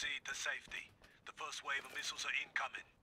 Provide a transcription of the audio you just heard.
proceed to safety. The first wave of missiles are incoming.